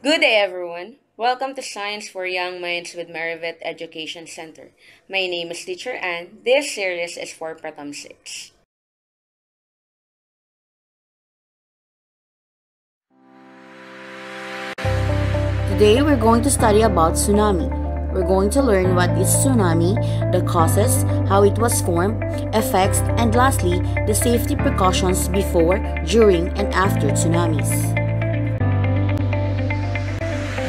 Good day, everyone. Welcome to Science for Young Minds with Marivet Education Center. My name is Teacher Ann. This series is for Prathom 6. Today we're going to study about tsunami. We're going to learn what is tsunami, the causes, how it was formed, effects, and lastly, the safety precautions before, during, and after tsunamis.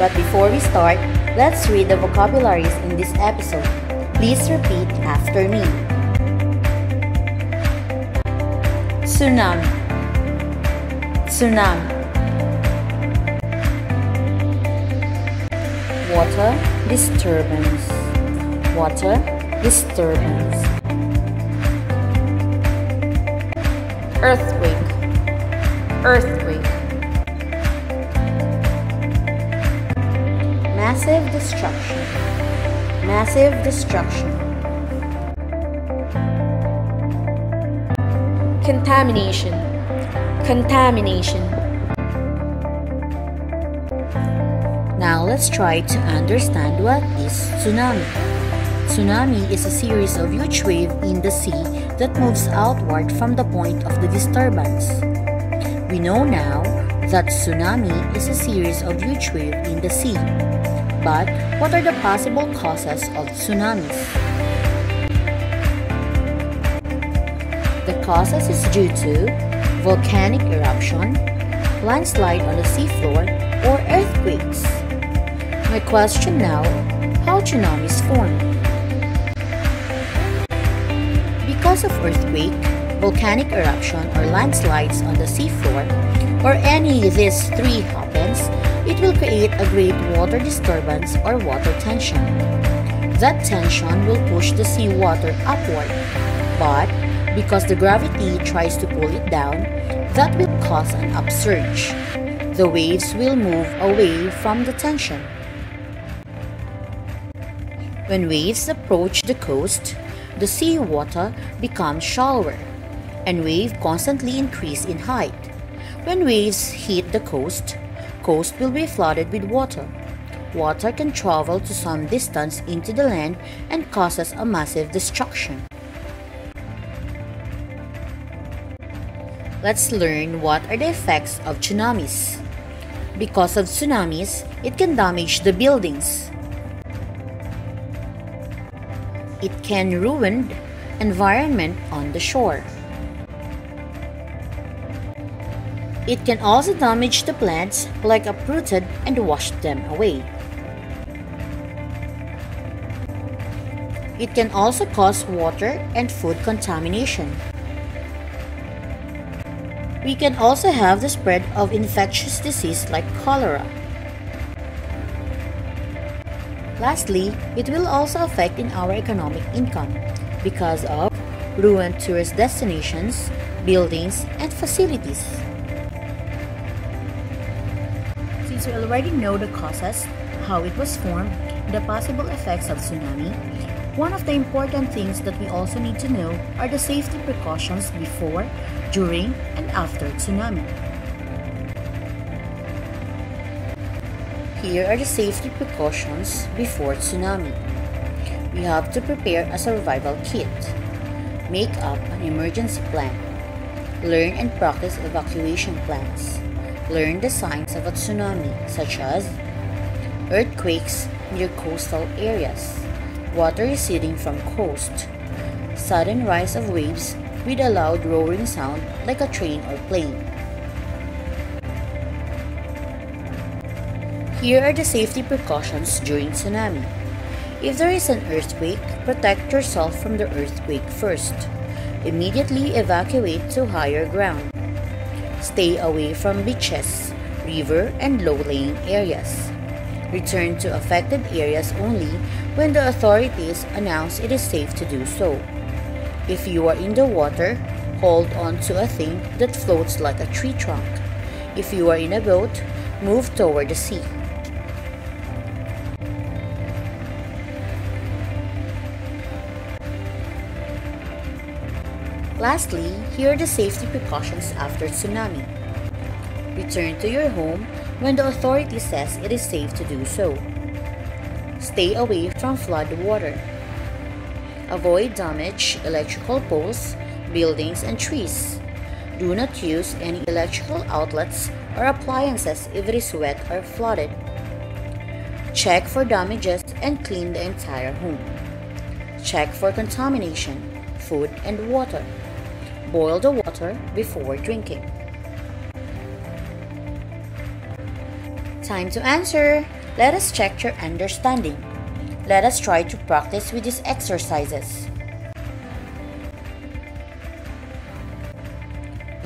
But before we start, let's read the vocabularies in this episode. Please repeat after me. Tsunami. Tsunami. Water disturbance. Water disturbance. Earthquake. Earthquake Massive destruction Massive destruction Contamination. Contamination. Now let's try to understand what is tsunami. Tsunami is a series of huge waves in the sea that moves outward from the point of the disturbance. We know now that tsunami is a series of huge waves in the sea. But what are the possible causes of tsunamis? The causes is due to volcanic eruption, landslide on the seafloor, or earthquakes. My question now, how tsunamis form? Because of earthquake, volcanic eruption or landslides on the seafloor, or any of these three happens, it will create a great water disturbance or water tension. That tension will push the seawater upward, but because the gravity tries to pull it down, that will cause an upsurge. The waves will move away from the tension. When waves approach the coast, the seawater becomes shallower, and waves constantly increase in height. When waves hit the coast, coast will be flooded with water. Water can travel to some distance into the land and causes a massive destruction. Let's learn what are the effects of tsunamis. Because of tsunamis, it can damage the buildings. It can ruin environment on the shore. It can also damage the plants like uprooted and wash them away. It can also cause water and food contamination. We can also have the spread of infectious disease like cholera. Lastly, it will also affect in our economic income because of ruined tourist destinations, buildings, and facilities. Since we already know the causes, how it was formed, the possible effects of tsunami, one of the important things that we also need to know are the safety precautions before, during, and after tsunami. Here are the safety precautions before tsunami. We have to prepare a survival kit, make up an emergency plan, learn and practice evacuation plans, learn the signs of a tsunami such as earthquakes near coastal areas, water receding from coast, sudden rise of waves with a loud roaring sound like a train or plane. Here are the safety precautions during tsunami. If there is an earthquake, protect yourself from the earthquake first. Immediately evacuate to higher ground. Stay away from beaches, river, and low-lying areas. Return to affected areas only when the authorities announce it is safe to do so. If you are in the water, hold on to a thing that floats like a tree trunk. If you are in a boat, move toward the sea. Lastly, here are the safety precautions after tsunami. Return to your home when the authority says it is safe to do so. Stay away from flood water. Avoid damaged electrical poles, buildings, and trees. Do not use any electrical outlets or appliances if it is wet or flooded. Check for damages and clean the entire home. Check for contamination, food, and water. Boil the water before drinking. Time to answer. Let us check your understanding. Let us try to practice with these exercises.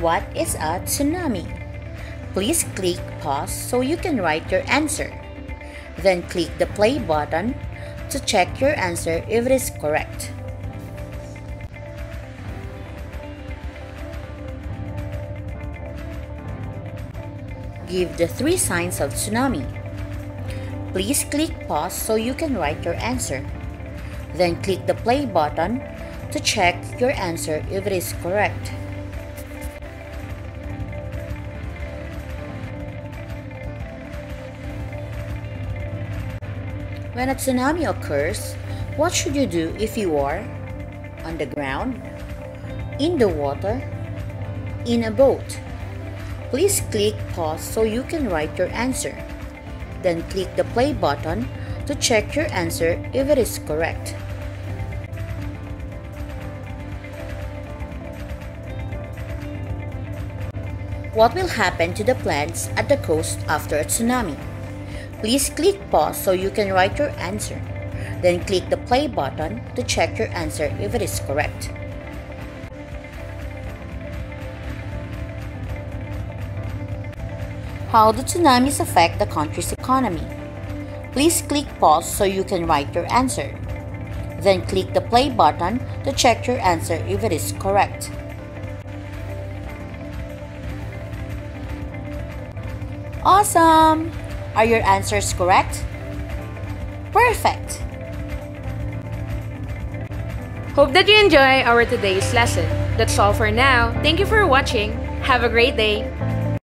What is a tsunami? Please click pause so you can write your answer. Then click the play button to check your answer if it is correct. Give the three signs of tsunami. Please click pause so you can write your answer. Then click the play button to check your answer if it is correct. When a tsunami occurs, what should you do if you are on the ground, in the water, in a boat? Please click pause so you can write your answer. Then click the play button to check your answer if it is correct. What will happen to the plants at the coast after a tsunami? Please click pause so you can write your answer. Then click the play button to check your answer if it is correct. How do tsunamis affect the country's economy? Please click pause so you can write your answer. Then click the play button to check your answer if it is correct. Awesome! Are your answers correct? Perfect! Hope that you enjoy our today's lesson. That's all for now. Thank you for watching. Have a great day.